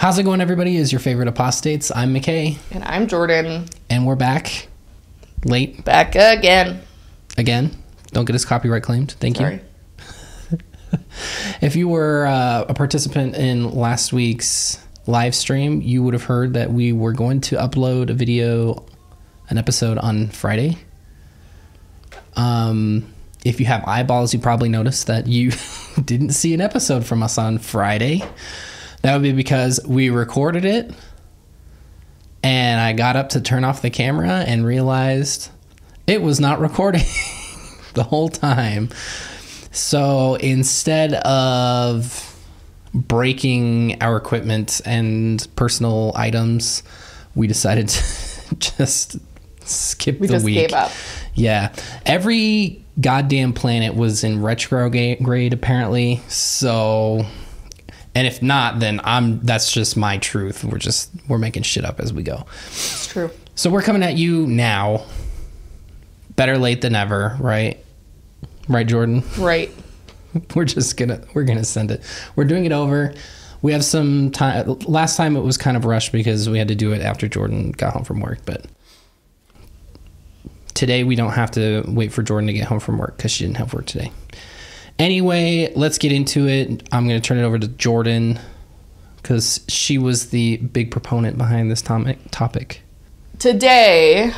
How's it going, everybody? Is your favorite apostates? I'm McKay, And I'm Jordan. and we're back late Back again. again. Don't get us copyright claimed. Thank Sorry. you. If you were uh, a participant in last week's live stream, you would have heard that we were going to upload a video, an episode on Friday. Um, if you have eyeballs, you probably noticed that you didn't see an episode from us on Friday. That would be because we recorded it and I got up to turn off the camera and realized it was not recording the whole time. So instead of breaking our equipment and personal items, we decided to just skip We the just week. gave up. Yeah. Every goddamn planet was in retrograde apparently. So and if not, then I'm that's just my truth. We're just we're making shit up as we go. It's true. So we're coming at you now. Better late than ever, right? Right, Jordan? Right. We're just gonna we're gonna send it. We're doing it over. We have some time. Last time it was kind of rushed because we had to do it after Jordan got home from work, but today we don't have to wait for Jordan to get home from work because she didn't have work today. Anyway, let's get into it. I'm gonna turn it over to Jordan because she was the big proponent behind this topic. Topic. Today,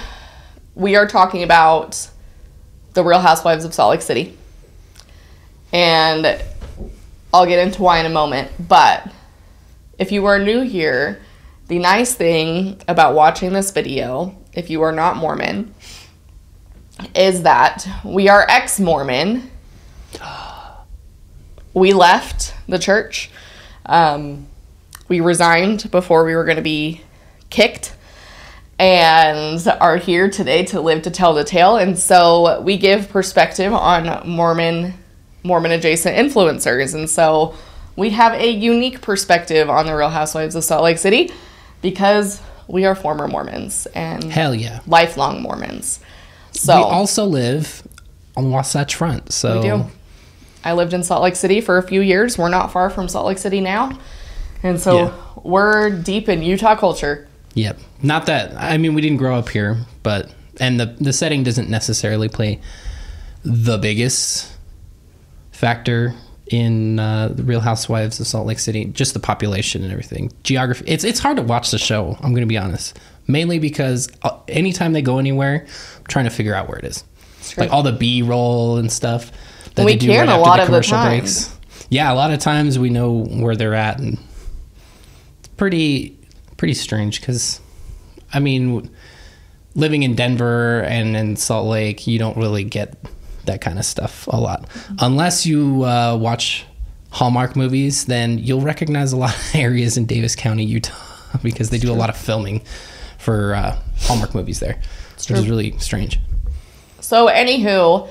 we are talking about the Real Housewives of Salt Lake City. And I'll get into why in a moment. But if you are new here, the nice thing about watching this video, if you are not Mormon, is that we are ex Mormon. We left the church. Um, we resigned before we were going to be kicked and are here today to live to tell the tale. And so we give perspective on Mormon Mormon adjacent influencers. And so we have a unique perspective on the Real Housewives of Salt Lake City because we are former Mormons and Hell yeah. lifelong Mormons. So We also live on Wasatch Front, so we do. I lived in Salt Lake City for a few years. We're not far from Salt Lake City now. And so Yeah. we're deep in Utah culture. Yep. Not that I mean we didn't grow up here, but and the the setting doesn't necessarily play the biggest factor in uh, the Real Housewives of Salt Lake City. Just the population and everything, geography. It's it's hard to watch the show. I'm going to be honest, mainly because uh, anytime they go anywhere, I'm trying to figure out where it is. Like all the B roll and stuff that We can right a lot the of the commercial time. breaks. Yeah, a lot of times we know where they're at, and it's pretty pretty strange because I mean, living in Denver and in Salt Lake, you don't really get that kind of stuff a lot. Unless you uh, watch Hallmark movies, then you'll recognize a lot of areas in Davis County, Utah, because they do a lot of filming for uh, Hallmark movies there, which is really strange. So, anywho,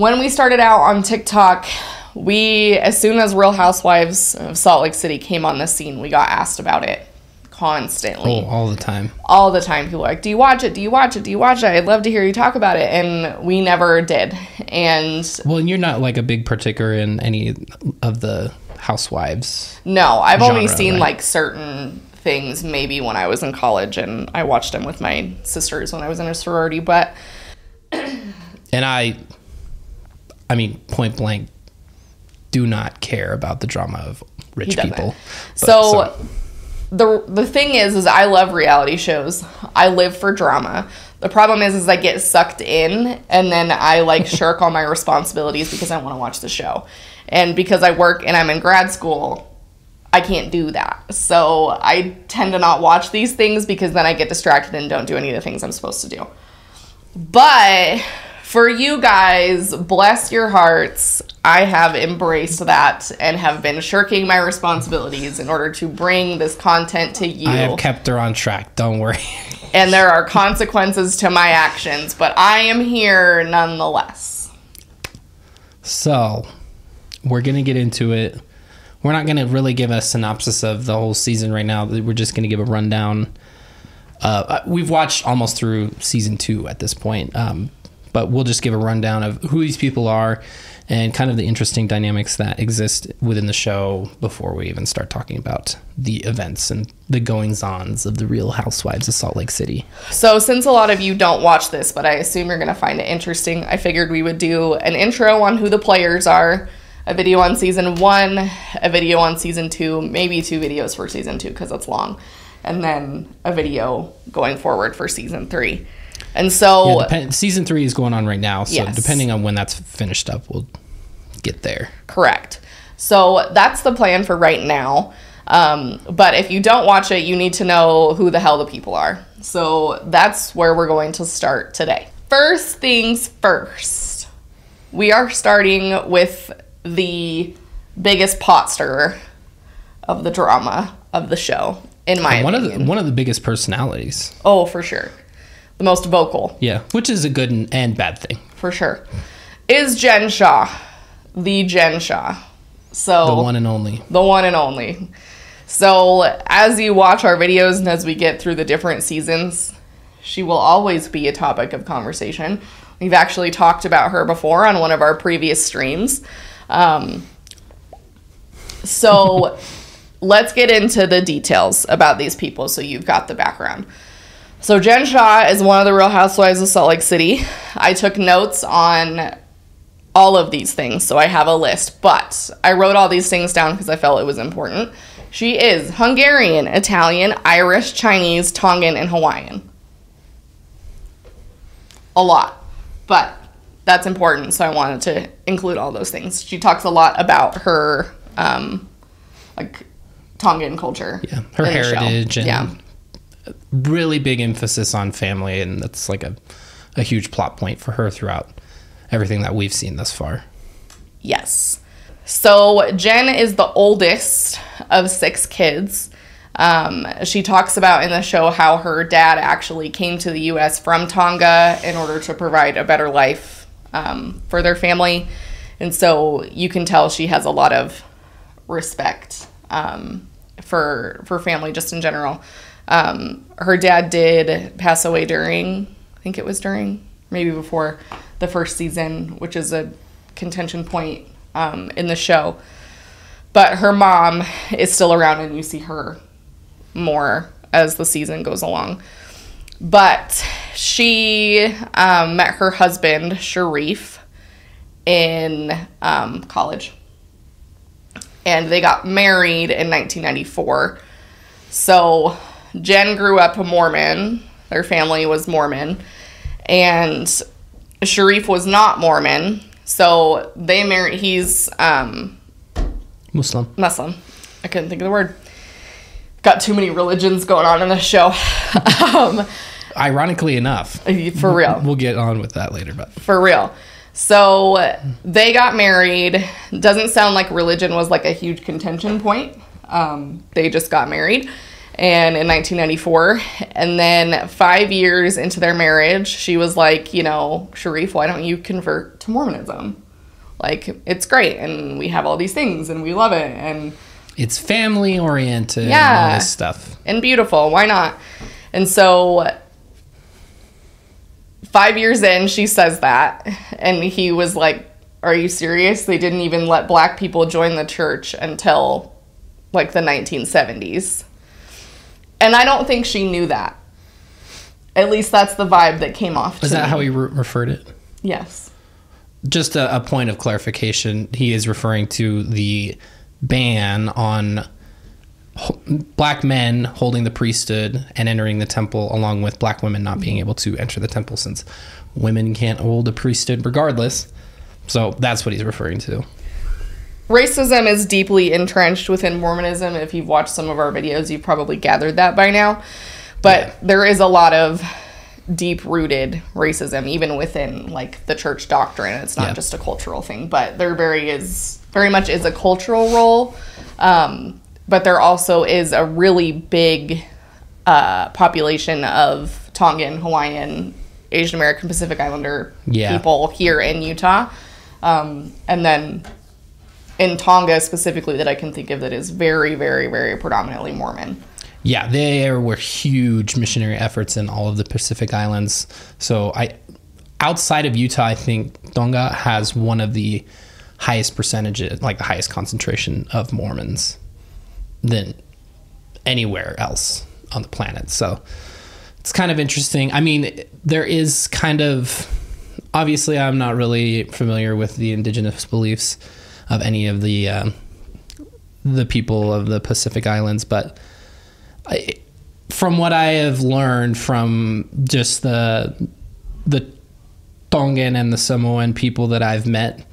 when we started out on TikTok, we, as soon as Real Housewives of Salt Lake City came on the scene, we got asked about it constantly. Oh, all the time. All the time. People were like, Do you watch it? Do you watch it? Do you watch it? I'd love to hear you talk about it. And we never did. And Well, and you're not like a big particular in any of the housewives. no, I've only seen right. like certain things maybe when I was in college and I watched them with my sisters when I was in a sorority. But And I, I mean, point blank, do not care about the drama of rich people. But, so, the the thing is is I love reality shows. I live for drama. The problem is is I get sucked in and then I like shirk all my responsibilities because I want to watch the show. And because I work and I'm in grad school, I can't do that. So I tend to not watch these things because then I get distracted and don't do any of the things I'm supposed to do. But for you guys, bless your hearts, I have embraced that and have been shirking my responsibilities in order to bring this content to you. I have kept her on track. Don't worry. and there are consequences to my actions, but I am here nonetheless. So, we're going to get into it. We're not going to really give a synopsis of the whole season right now. We're just going to give a rundown. Uh, we've watched almost through season two at this point. Um, but we'll just give a rundown of who these people are and kind of the interesting dynamics that exist within the show before we even start talking about the events and the goings ons of the Real Housewives of Salt Lake City. So, since a lot of you don't watch this, but I assume you're going to find it interesting, I figured we would do an intro on who the players are, a video on season one, a video on season two, maybe two videos for season two because it's long, and then a video going forward for season three. And so, Yeah, depend- season three is going on right now, so Yes. depending on when that's finished up, we'll get there. Correct. So that's the plan for right now. Um, but if you don't watch it, you need to know who the hell the people are. So that's where we're going to start today. First things first, we are starting with the biggest pot stirrer of the drama of the show, in my one opinion. of the one of the biggest personalities. oh, for sure. The most vocal. Yeah, which is a good and, and bad thing. for sure, is Jen Shah, the Jen Shah. So The one and only. the one and only. So as you watch our videos and as we get through the different seasons, she will always be a topic of conversation. We've actually talked about her before on one of our previous streams. Um, so let's get into the details about these people so you've got the background. So Jen Shah is one of the Real Housewives of Salt Lake City. I took notes on all of these things, so I have a list, but I wrote all these things down because I felt it was important. She is Hungarian, Italian, Irish, Chinese, Tongan, and Hawaiian. A lot, but that's important, so I wanted to include all those things. She talks a lot about her, um, like Tongan culture. Yeah, her in the show. heritage and yeah. Really big emphasis on family, and that's like a, a huge plot point for her throughout everything that we've seen thus far. Yes. So Jen is the oldest of six kids. Um, she talks about in the show how her dad actually came to the U.S. from Tonga in order to provide a better life um, for their family, and so you can tell she has a lot of respect um, for for family just in general. Um, her dad did pass away during, I think it was during, maybe before the first season, which is a contention point um, in the show. But her mom is still around, and you see her more as the season goes along. But she um, met her husband, Sharif, in um, college. And they got married in 1994. So Jen grew up a Mormon. Their family was Mormon. And Sharif was not Mormon. So they married, he's um, Muslim. Muslim. I couldn't think of the word. Got too many religions going on in this show. um, Ironically enough, for real. we'll get on with that later, but For real. So they got married. Doesn't sound like religion was like a huge contention point. Um, they just got married. And in 1994, and then five years into their marriage, she was like, you know, Sharif, why don't you convert to Mormonism? Like, it's great, and we have all these things, and we love it, and it's family oriented and Yeah. all this stuff. and beautiful. Why not? And so, five years in, she says that. And he was like, Are you serious? They didn't even let black people join the church until like the 1970s. And I don't think she knew that. At least that's the vibe that came off. Is that me. how he re- referred it? Yes. Just a, a point of clarification. He is referring to the ban on ho- black men holding the priesthood and entering the temple, along with black women not being able to enter the temple since women can't hold a priesthood regardless. So that's what he's referring to. Racism is deeply entrenched within Mormonism. If you've watched some of our videos, you've probably gathered that by now. But there is a lot of deep rooted racism, even within like the church doctrine. It's not Yeah. just a cultural thing, but there very is very much is a cultural role. Um, but there also is a really big uh, population of Tongan, Hawaiian, Asian American, Pacific Islander Yeah. people here in Utah. Um, and then in Tonga specifically that I can think of that is very, very, very predominantly Mormon. Yeah, there were huge missionary efforts in all of the Pacific Islands. So I outside of Utah, I think Tonga has one of the highest percentages, like the highest concentration of Mormons than anywhere else on the planet. So it's kind of interesting. I mean, there is kind of obviously I'm not really familiar with the indigenous beliefs of any of the um, the people of the Pacific Islands, but I, from what I have learned from just the the Tongan and the Samoan people that I've met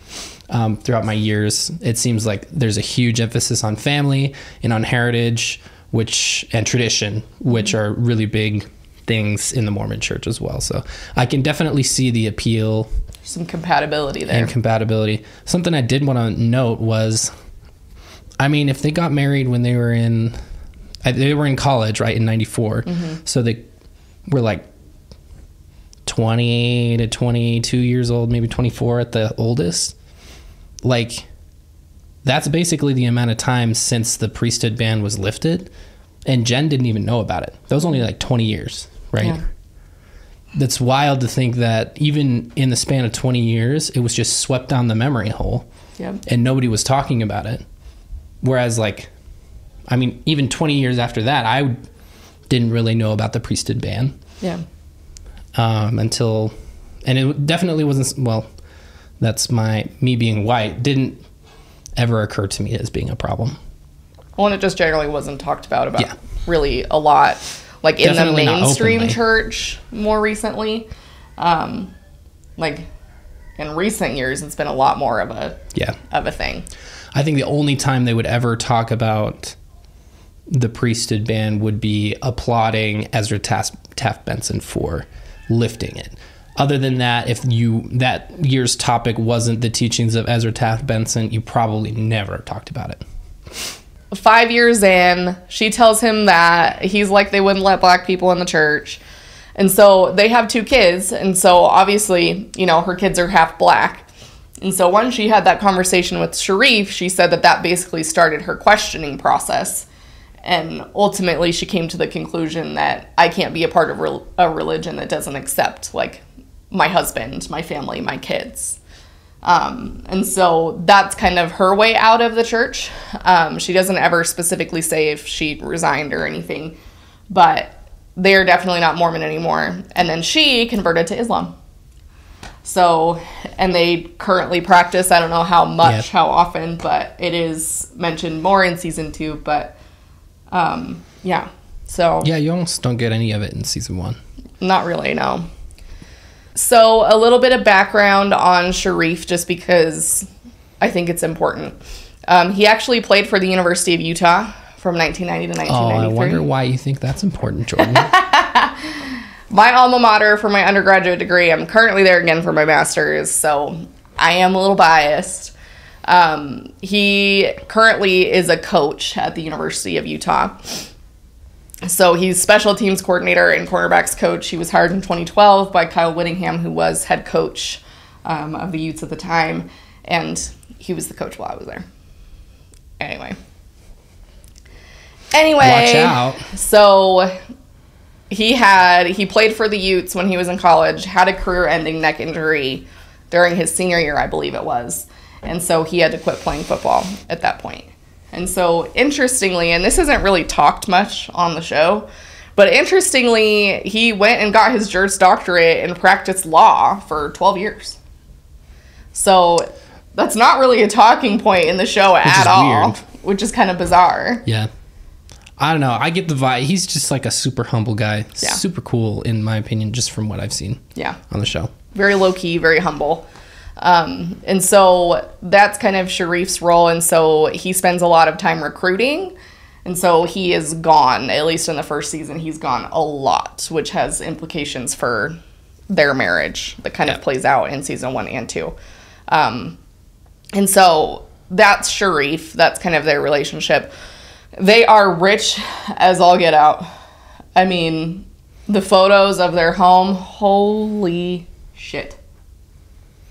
um, throughout my years, it seems like there's a huge emphasis on family and on heritage, which and tradition, which are really big things in the Mormon Church as well. So I can definitely see the appeal Some compatibility there. and compatibility. Something I did want to note was, I mean, if they got married when they were in, uh, they were in college, right, in '94, mm-hmm. so they were like 20 to 22 years old, maybe 24 at the oldest. Like, that's basically the amount of time since the priesthood ban was lifted, and Jen didn't even know about it. That was only like 20 years, right? Yeah. That's wild to think that even in the span of 20 years it was just swept down the memory hole Yep. and nobody was talking about it whereas like i mean even 20 years after that i didn't really know about the priesthood ban Yeah. um, until and it definitely wasn't well that's my me being white didn't ever occur to me as being a problem Well, and it just generally wasn't talked about about Yeah. really a lot, like in Definitely the mainstream church more recently. Um, like in recent years, it's been a lot more of a yeah of a thing. I think the only time they would ever talk about the priesthood ban would be applauding Ezra Taft, Taft Benson for lifting it. Other than that, if you that year's topic wasn't the teachings of Ezra Taft Benson, you probably never talked about it. Five years in, she tells him that he's like they wouldn't let black people in the church. And so they have two kids. And so obviously, you know, her kids are half black. And so when she had that conversation with Sharif, she said that that basically started her questioning process. And ultimately, she came to the conclusion that I can't be a part of a religion that doesn't accept, like, my husband, my family, my kids. Um, and so that's kind of her way out of the church. Um, she doesn't ever specifically say if she resigned or anything, but they're definitely not Mormon anymore. And then she converted to Islam. So, and they currently practice, I don't know how much, Yeah. how often, but it is mentioned more in season two. But um, yeah, so Yeah, you almost don't get any of it in season one. not really, no. So, a little bit of background on Sharif, just because I think it's important. Um, he actually played for the University of Utah from 1990 to 1993. Oh, I wonder why you think that's important, Jordan. my alma mater for my undergraduate degree. I'm currently there again for my master's, so I am a little biased. Um, he currently is a coach at the University of Utah. So he's special teams coordinator and cornerbacks coach. He was hired in 2012 by Kyle Whittingham, who was head coach um, of the Utes at the time, and he was the coach while I was there. Anyway. Anyway, Watch out. so he had he played for the Utes when he was in college, had a career-ending neck injury during his senior year, I believe it was. And so he had to quit playing football at that point. And so interestingly, and this isn't really talked much on the show, but interestingly, he went and got his Juris Doctorate and practiced law for 12 years. So that's not really a talking point in the show at all, weird. which is kind of bizarre. Yeah. I don't know. I get the vibe. He's just like a super humble guy. Yeah. Super cool, in my opinion, just from what I've seen Yeah. on the show. very low key, very humble. Um, and so that's kind of Sharif's role. And so he spends a lot of time recruiting. And so he is gone, at least in the first season, he's gone a lot, which has implications for their marriage that kind Yeah. of plays out in season one and two. Um, and so that's Sharif. That's kind of their relationship. They are rich as all get out. I mean, the photos of their home, holy shit.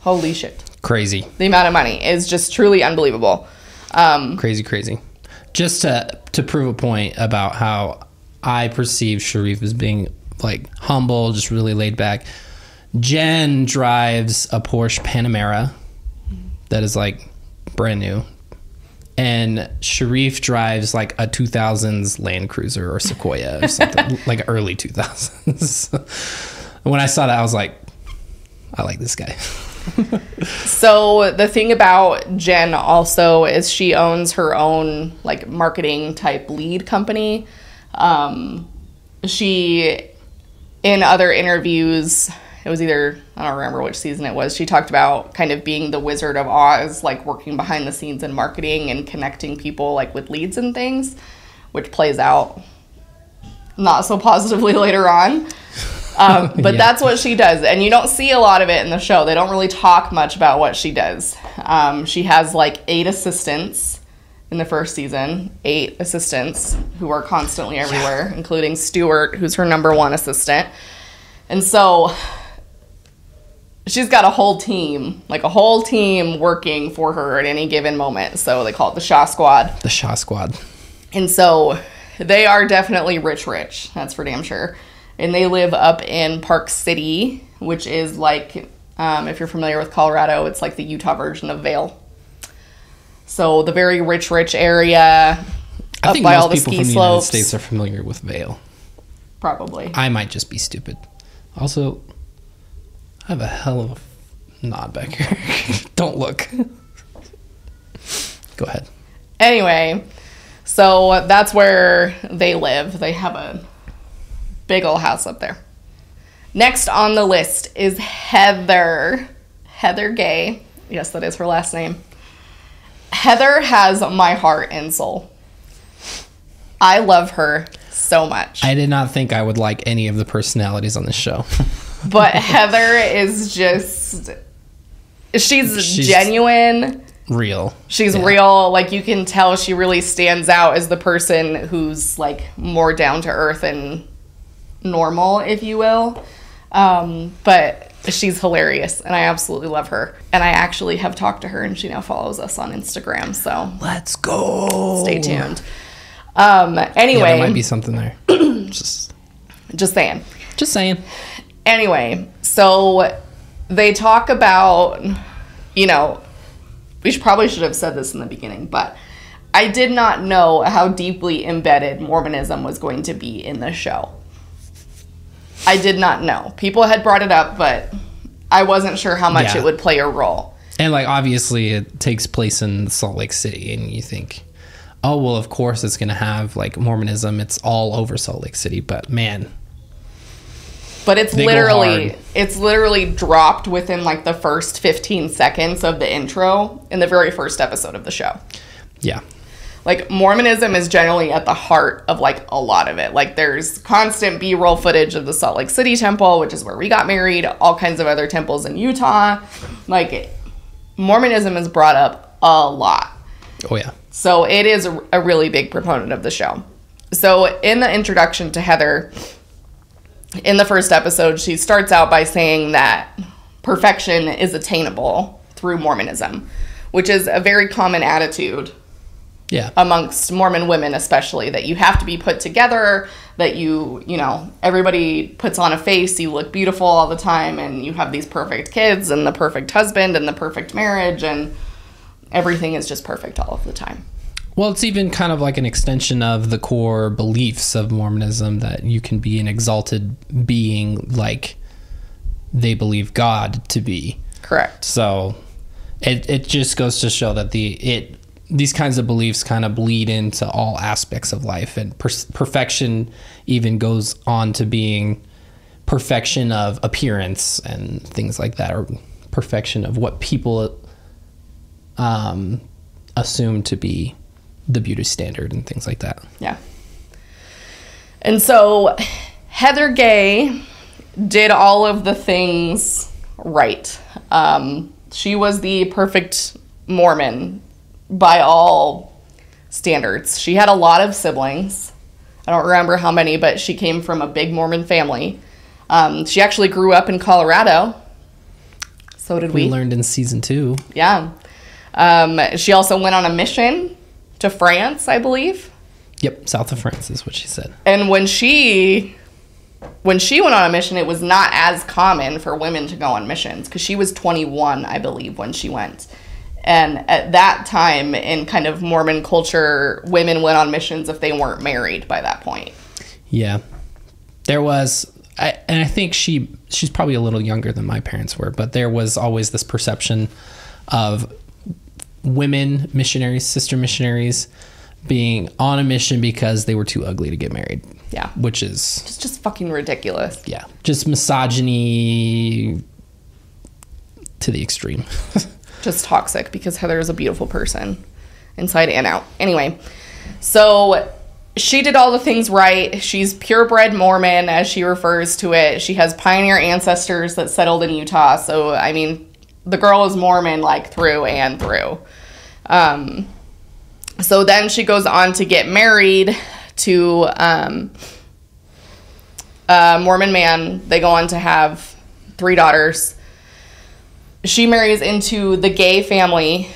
Holy shit. Crazy, The amount of money is just truly unbelievable. Um, crazy, crazy. Just to to prove a point about how I perceive Sharif as being like humble, just really laid back. Jen drives a Porsche Panamera that is like brand new. And Sharif drives like a 2000s Land Cruiser or Sequoia or something, like early 2000s. when I saw that, I was like, I like this guy. So the thing about Jen also is she owns her own like marketing type lead company. Um, she in other interviews, it was either I don't remember which season it was. She talked about kind of being the Wizard of Oz, like working behind the scenes in marketing and connecting people like with leads and things, which plays out not so positively later on. Um, but Yeah. that's what she does, and you don't see a lot of it in the show. They don't really talk much about what she does. Um, she has like eight assistants in the first season, eight assistants who are constantly everywhere, including Stuart, who's her number one assistant. And so she's got a whole team, like a whole team working for her at any given moment. So they call it the Shah Squad. The Shah Squad. And so they are definitely rich, rich. That's for damn sure. And they live up in Park City, which is like, um, if you're familiar with Colorado, it's like the Utah version of Vail. So the very rich, rich area I up think by most all the people ski from the United slopes. States are familiar with Vail. probably. I might just be stupid. Also, I have a hell of a nod back here. Don't look. Go ahead. Anyway, so that's where they live. They have a big old house up there. Next on the list is Heather. Heather Gay. Yes, that is her last name. Heather has my heart and soul. I love her so much. I did not think I would like any of the personalities on this show. but Heather is just she's, She's- genuine. Real. She's Yeah. real. Like you can tell she really stands out as the person who's like more down to earth and normal, if you will. Um, but she's hilarious and I absolutely love her. And I actually have talked to her and she now follows us on Instagram. So Let's go. stay tuned. Um, Yeah, anyway, there might be something there. just, just saying. just saying. Anyway, so they talk about, you know, we should, probably should have said this in the beginning, but I did not know how deeply embedded Mormonism was going to be in the show. I did not know. People had brought it up, but I wasn't sure how much Yeah. it would play a role. And like obviously it takes place in Salt Lake City and you think, "Oh, well of course it's going to have like Mormonism. It's all over Salt Lake City." But man, But it's literally it's literally dropped within like the first 15 seconds of the intro in the very first episode of the show. yeah. Like mormonism is generally at the heart of like a lot of it. Like there's constant b-roll footage of the salt lake city temple which is where we got married all kinds of other temples in utah. Like mormonism is brought up a lot. Oh yeah. so it is a, a really big proponent of the show. So in the introduction to heather in the first episode she starts out by saying that perfection is attainable through mormonism which is a very common attitude Yeah. amongst Mormon women, especially that you have to be put together, that you, you know, everybody puts on a face, you look beautiful all the time, and you have these perfect kids and the perfect husband and the perfect marriage, and everything is just perfect all of the time. Well, it's even kind of like an extension of the core beliefs of Mormonism that you can be an exalted being like they believe God to be. Correct. So it it just goes to show that the it these kinds of beliefs kind of bleed into all aspects of life and per- perfection even goes on to being perfection of appearance and things like that or perfection of what people um, assume to be the beauty standard and things like that. Yeah. And so Heather Gay did all of the things right. Um, she was the perfect Mormon by all standards. She had a lot of siblings. I don't remember how many, but she came from a big Mormon family. Um, she actually grew up in Colorado. So did We we. learned in season two. Yeah. Um, she also went on a mission to France, I believe. Yep, south of France is what she said. And when she when she went on a mission, it was not as common for women to go on missions because she was 21, I believe, when she went. And at that time, in kind of Mormon culture, women went on missions if they weren't married by that point. Yeah, there was, I, and I think she she's probably a little younger than my parents were, but there was always this perception of women missionaries, sister missionaries, being on a mission because they were too ugly to get married. Yeah. which is It's just fucking ridiculous. yeah, just misogyny to the extreme. just toxic because Heather is a beautiful person inside and out. Anyway, so she did all the things right. She's purebred Mormon, as she refers to it. She has pioneer ancestors that settled in Utah. So, I mean, the girl is Mormon like through and through. Um, so then she goes on to get married to um, a Mormon man. They go on to have three daughters she marries into the gay family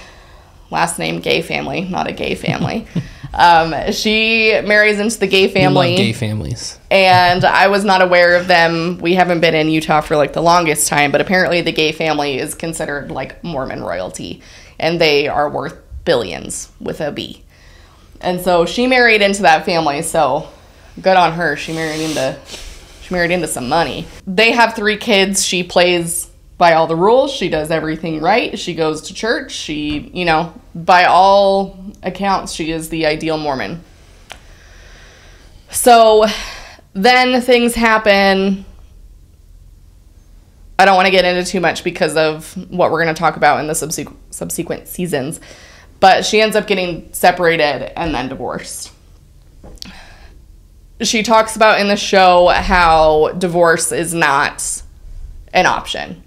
last name gay family not a gay family. Um, she marries into the gay family love gay families. and i was not aware of them. We haven't been in utah for like the longest time but apparently the gay family is considered like mormon royalty. And they are worth billions with a b. And so she married into that family so good on her. She married into she married into some money. They have three kids. She plays by all the rules she does everything right. She goes to church. She you know by all accounts she is the ideal mormon. So then things happen. I don't want to get into too much because of what we're going to talk about in the subsequent subsequent seasons but she ends up getting separated and then divorced. She talks about in the show how divorce is not an option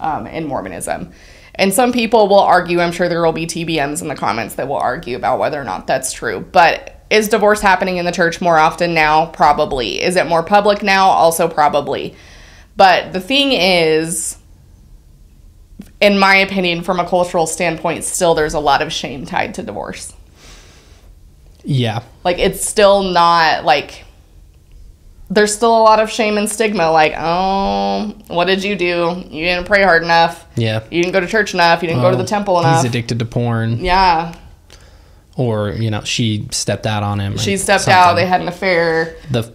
um, in Mormonism. And some people will argue, I'm sure there will be TBMs in the comments that will argue about whether or not that's true. But is divorce happening in the church more often now? Probably. Is it more public now? Also, probably. But the thing is, in my opinion, from a cultural standpoint, still there's a lot of shame tied to divorce. Yeah, Like, it's still not like there's still a lot of shame and stigma. Like, oh, what did you do? You didn't pray hard enough. yeah. You didn't go to church enough. You didn't go to the Oh, temple enough. He's addicted to porn, yeah, or you know, she stepped out on him. she stepped something. out. They had an affair. the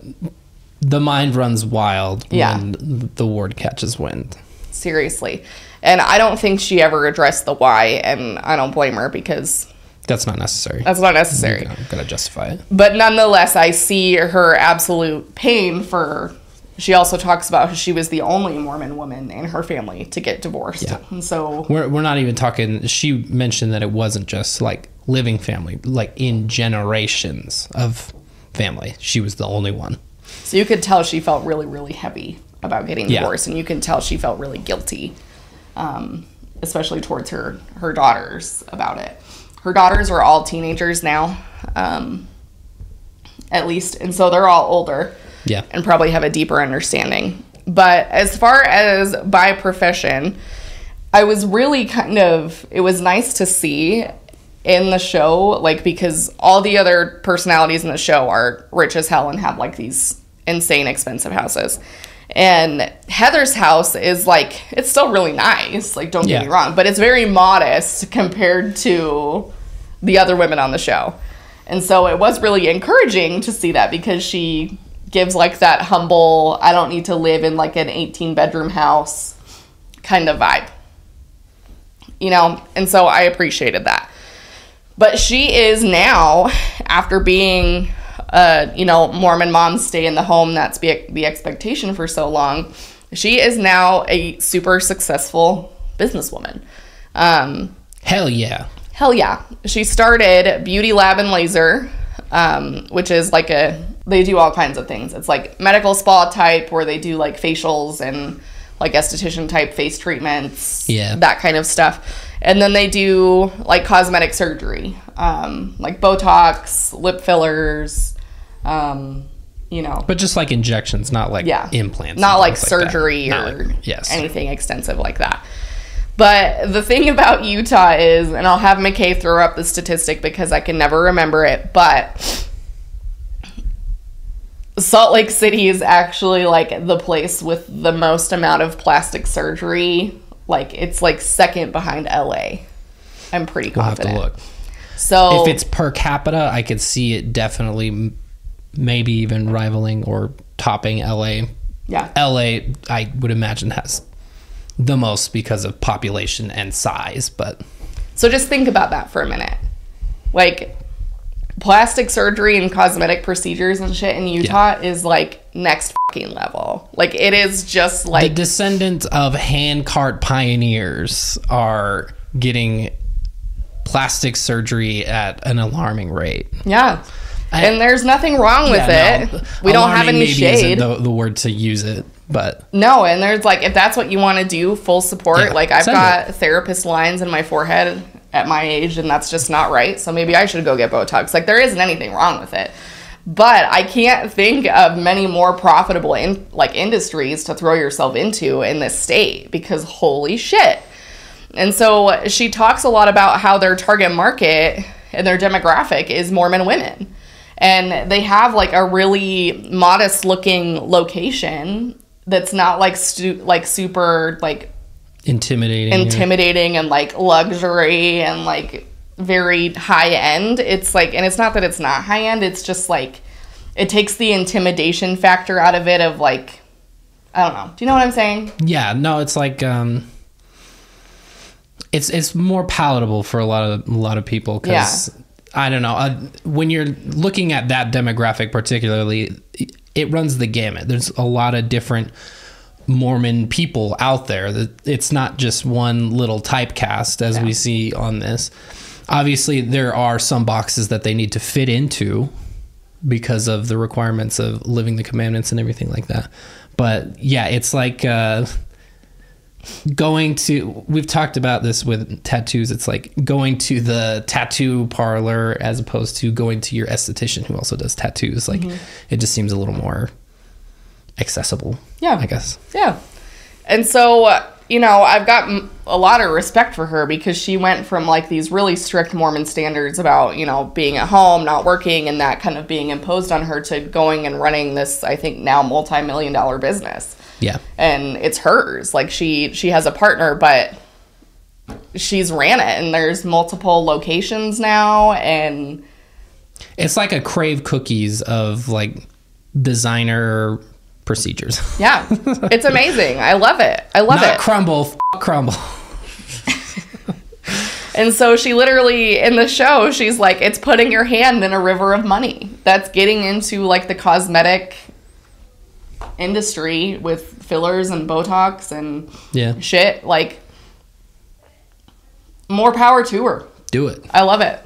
the mind runs wild Yeah. when the ward catches wind. Seriously, and I don't think she ever addressed the why, and I don't blame her because That's not necessary. that's not necessary. I'm gonna justify it. But nonetheless, I see her absolute pain for. She also talks about how she was the only Mormon woman in her family to get divorced, Yeah. and so We're we're not even talking. She mentioned that it wasn't just like living family, like in generations of family. She was the only one. So you could tell she felt really, really heavy about getting Yeah. divorced, and you can tell she felt really guilty, um, especially towards her her daughters about it. Her daughters are all teenagers now, um, at least, and so they're all older Yeah. and probably have a deeper understanding. But as far as by profession, I was really kind of it was nice to see in the show like because all the other personalities in the show are rich as hell and have like these insane expensive houses. And Heather's house is like it's still really nice, like don't get me wrong, but it's very modest compared to the other women on the show. And so it was really encouraging to see that because she gives like that humble, I don't need to live in like an 18 bedroom house kind of vibe. You know, and so I appreciated that. But she is now, after being, uh, you know, Mormon moms stay in the home, that's be- the expectation for so long. She is now a super successful businesswoman. Um, Hell yeah. Hell yeah. She started Beauty Lab and Laser, um, which is like a, they do all kinds of things. It's like medical spa type where they do like facials and like esthetician type face treatments, Yeah. that kind of stuff. And then they do like cosmetic surgery, um, like Botox, lip fillers, um, you know, But just like injections, not like yeah implants. not like surgery Not or like- yes. anything extensive like that but the thing about utah is and i'll have mckay throw up the statistic because i can never remember it but Salt Lake City is actually like the place with the most amount of plastic surgery. Like it's like second behind LA. I'm pretty We'll have confident. to look. So If it's per capita, I could see it definitely, maybe even rivaling or topping LA. yeah. LA, I would imagine, has the most because of population and size, but So just think about that for a minute. Like plastic surgery and cosmetic procedures and shit in Utah is like next fucking level. Like it is just like. the descendants of hand cart pioneers are getting plastic surgery at an alarming rate. yeah. I- and there's nothing wrong with Yeah, it. no, we don't have any shade. The, the word to use it, but No, and there's like if that's what you want to do, full support. Yeah, like I've got therapist lines in my forehead at my age, and that's just not right. So maybe I should go get Botox. Like there isn't anything wrong with it, but I can't think of many more profitable in like industries to throw yourself into in this state because holy shit. And so she talks a lot about how their target market and their demographic is Mormon women. And they have like a really modest looking location that's not like stu- like super like intimidating. intimidating and like luxury and like very high end. It's like and it's not that it's not high end, it's just like it takes the intimidation factor out of it of like I don't know. Do you know what I'm saying? Yeah, no, it's like um, it's it's more palatable for a lot of a lot of people because I don't know uh, when you're looking at that demographic particularly, it runs the gamut. There's a lot of different Mormon people out there. It's not just one little typecast as we see on this. Obviously, there are some boxes that they need to fit into because of the requirements of living the commandments and everything like that. But yeah, it's like uh, going to. We've talked about this with tattoos. It's like going to the tattoo parlor as opposed to going to your esthetician who also does tattoos. Like mm-hmm. it just seems a little more accessible. Yeah. I guess. Yeah. And so, you know, I've got a lot of respect for her because she went from like these really strict Mormon standards about, you know, being at home, not working, and that kind of being imposed on her to going and running this, I think, now multi million dollar business. Yeah. And it's hers. Like she she has a partner, but she's ran it and there's multiple locations now and It's like a crave cookies of like designer procedures. yeah, it's amazing. I love it. I love Not it. Crumbl, f- Crumbl. And so she literally in the show, she's like, it's putting your hand in a river of money. That's getting into like the cosmetic industry with fillers and Botox and Yeah. shit. Like, more power to her. Do it. I love it.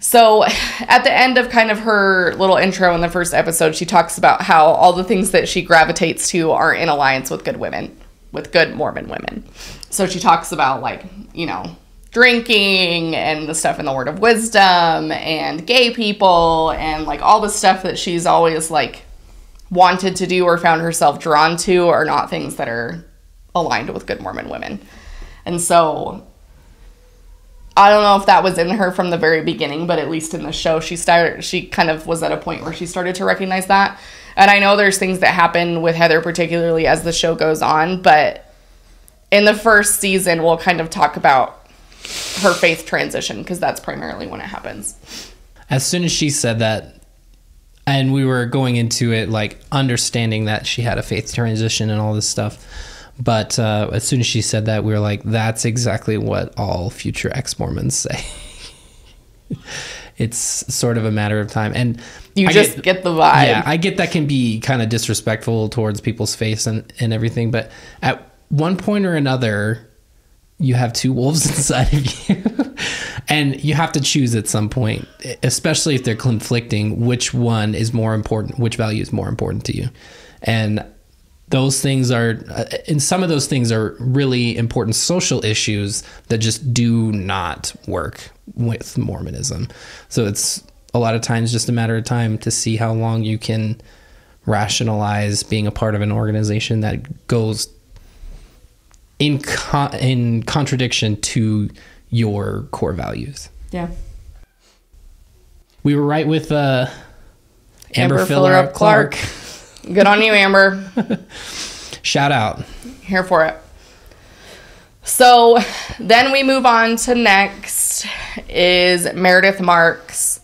So, at the end of kind of her little intro in the first episode, she talks about how all the things that she gravitates to are in alliance with good women, with good Mormon women. So, she talks about, like, you know, drinking and the stuff in the Word of Wisdom and gay people and, like, all the stuff that she's always, like, wanted to do or found herself drawn to are not things that are aligned with good Mormon women. And so I don't know if that was in her from the very beginning, but at least in the show, she started. She kind of was at a point where she started to recognize that. And I know there's things that happen with Heather, particularly as the show goes on. But in the first season, we'll kind of talk about her faith transition because that's primarily when it happens. As soon as she said that, and we were going into it like understanding that she had a faith transition and all this stuff. But uh, as soon as she said that, we were like, that's exactly what all future ex Mormons say. it's sort of a matter of time. And You I just get, the vibe. Yeah, I get that can be kind of disrespectful towards people's face and, and everything, but at one point or another, you have two wolves inside of you. and you have to choose at some point, especially if they're conflicting, which one is more important, which value is more important to you. And those things are, uh, and some of those things are really important social issues that just do not work with Mormonism. So it's a lot of times just a matter of time to see how long you can rationalize being a part of an organization that goes in con- in contradiction to your core values. yeah. We were right with uh Amber, Amber Filler Fillerup Clark. Good on you, Amber. Shout out. Here for it. So then we move on to next is Meredith Marks.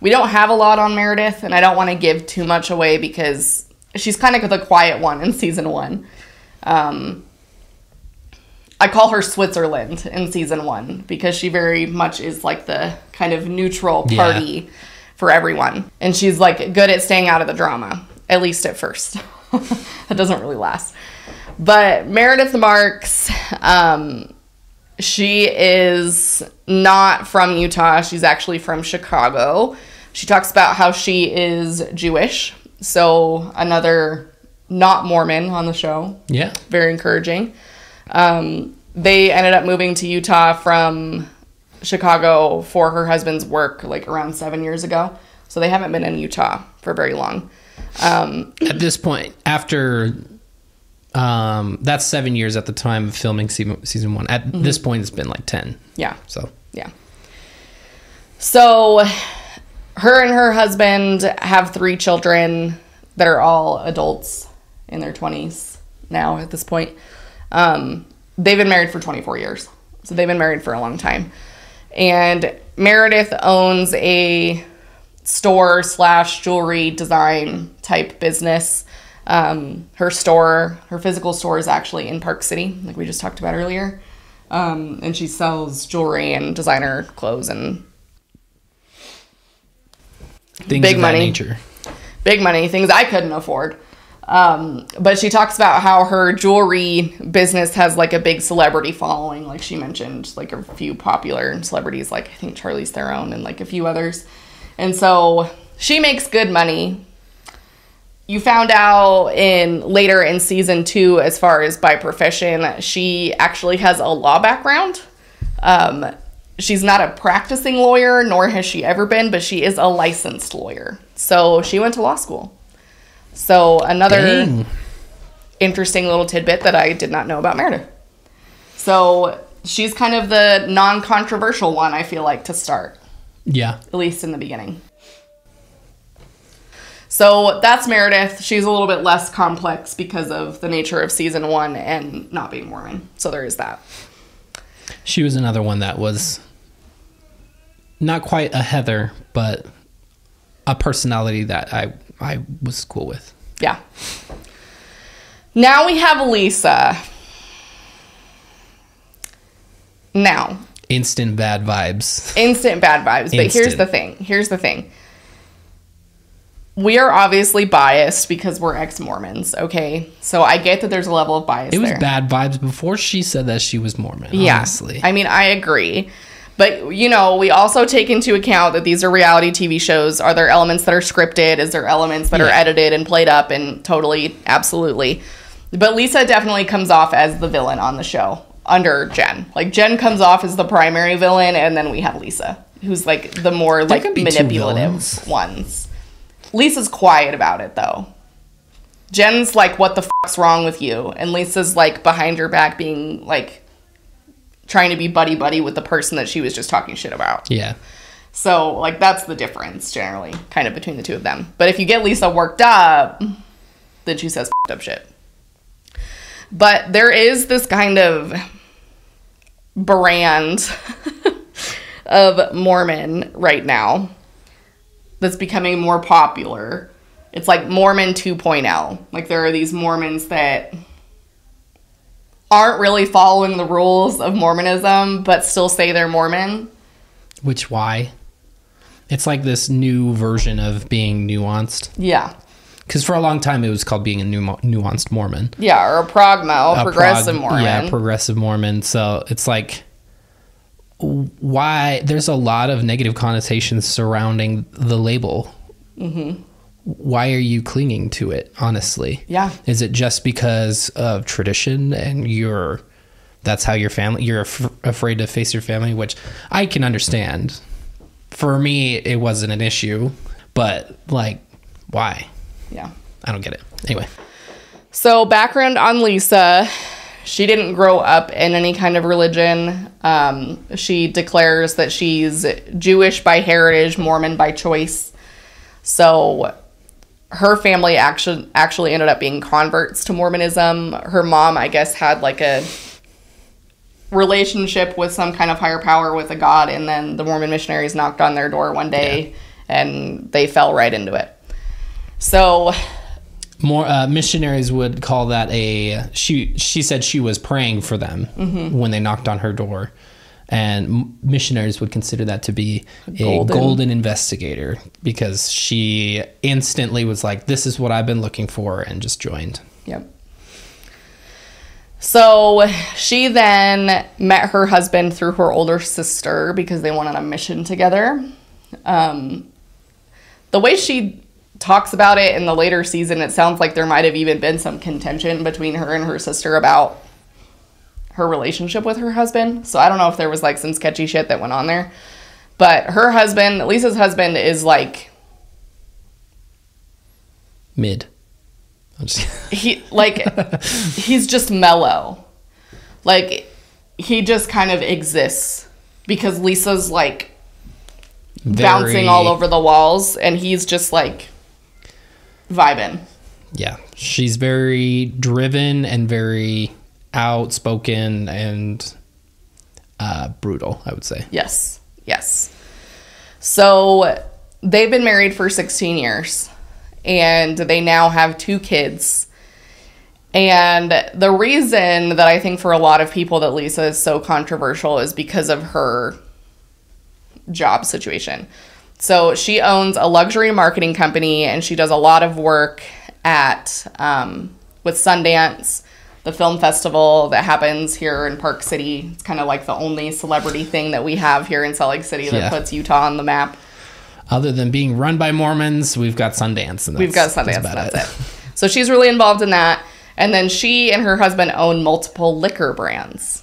We don't have a lot on Meredith, and I don't want to give too much away because she's kind of the quiet one in season one. Um, I call her Switzerland in season one because she very much is like the kind of neutral Yeah. party for everyone. And she's like good at staying out of the drama, at least at first. that doesn't really last. But Meredith Marks, um, she is not from Utah. She's actually from Chicago. She talks about how she is Jewish. So, another not Mormon on the show Yeah. very encouraging. Um, they ended up moving to Utah from Chicago for her husband's work, like around seven years ago. So they haven't been in Utah for very long. Um, At this point, after um, that's seven years at the time of filming season, season one. At this point, it's been like 10. yeah, So, yeah. So her and her husband have three children that are all adults in their 20s now at this point. Um, they've been married for 24 years. So they've been married for a long time. And Meredith owns a store slash jewelry design type business. Um, her store, her physical store is actually in Park City, like we just talked about earlier. Um, and she sells jewelry and designer clothes and things Big of money. nature. big money, things I couldn't afford. Um, but she talks about how her jewelry business has like a big celebrity following, like she mentioned, like a few popular celebrities, like I think Charlize Theron and like a few others. And so she makes good money. You found out in later in season two, as far as by profession, she actually has a law background. Um, she's not a practicing lawyer, nor has she ever been, but she is a licensed lawyer. So she went to law school. So another Dang. interesting little tidbit that I did not know about Meredith. So she's kind of the non-controversial one I feel like to start, Yeah. at least in the beginning. So that's Meredith. She's a little bit less complex because of the nature of season one and not being Mormon. So there is that. She was another one that was not quite a Heather, but a personality that I I was cool with. Yeah. Now we have Lisa. Now, Instant bad vibes. instant bad vibes. But here's the thing. Here's the thing. We are obviously biased because we're ex Mormons, okay? So I get that there's a level of bias It was there. bad vibes before she said that she was Mormon. Yeah. Honestly, I mean, I agree. But, you know, we also take into account that these are reality TV shows. Are there elements that are scripted? Is there elements that are edited and played up? And totally, absolutely. But Lisa definitely comes off as the villain on the show under Jen. Like, Jen comes off as the primary villain, and then we have Lisa, who's like the more like be two manipulative ones. Lisa's quiet about it, though. Jen's like, what the fuck's wrong with you? And Lisa's like behind your back being like trying to be buddy buddy with the person that she was just talking shit about. yeah. So like that's the difference generally, kind of between the two of them. But if you get Lisa worked up, then she says up shit. But there is this kind of brand of Mormon right now that's becoming more popular. It's like Mormon 2.0. Like there are these Mormons that aren't really following the rules of Mormonism but still say they're Mormon. Which why? It's like this new version of being nuanced. Yeah. Because for a long time it was called being a nu- nuanced Mormon. Yeah, or a progmo, A progressive prog- Mormon. Yeah, progressive Mormon. So it's like why there's a lot of negative connotations surrounding the label. Mm-hmm. Why are you clinging to it? Honestly, Yeah. Is it just because of tradition and you're that's how your family you're af- afraid to face your family, which I can understand. For me, it wasn't an issue, but like, why? Yeah. I don't get it. Anyway, So, background on Lisa. She didn't grow up in any kind of religion. Um, she declares that she's Jewish by heritage, Mormon by choice. So, her family actually actually ended up being converts to Mormonism. Her mom, I guess, had like a relationship with some kind of higher power with a god, and then the Mormon missionaries knocked on their door one day, and they fell right into it. So More uh, missionaries would call that a she. She said she was praying for them Mm-hmm. when they knocked on her door, and missionaries would consider that to be a golden. Golden. investigator because she instantly was like, "This is what I've been looking for," and just joined. Yep. So she then met her husband through her older sister because they went on a mission together. Um, the way she talks about it in the later season, it sounds like there might have even been some contention between her and her sister about her relationship with her husband. So I don't know if there was like some sketchy shit that went on there. But her husband, Lisa's husband, is like Mid. I'm just- he like he's just mellow like he just kind of exists because lisa's like bouncing all over the walls and he's just like vibing Yeah, she's very driven and very outspoken and uh, brutal. I would say. yes yes so they've been married for 16 years and they now have two kids and the reason that i think for a lot of people that lisa is so controversial is because of her job situation. So she owns a luxury marketing company and she does a lot of work at um, with Sundance, the film festival that happens here in Park City. It's kind of like the only celebrity thing that we have here in Salt Lake City that Yeah. puts Utah on the map. Other than being run by Mormons, we've got Sundance, and We've got Sundance. That's That's, it. it. So she's really involved in that. And then she and her husband own multiple liquor brands.